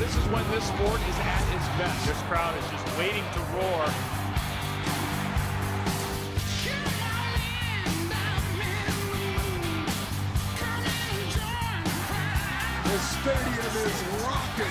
This is when this sport is at its best. This crowd is just waiting to roar. The stadium is rocking.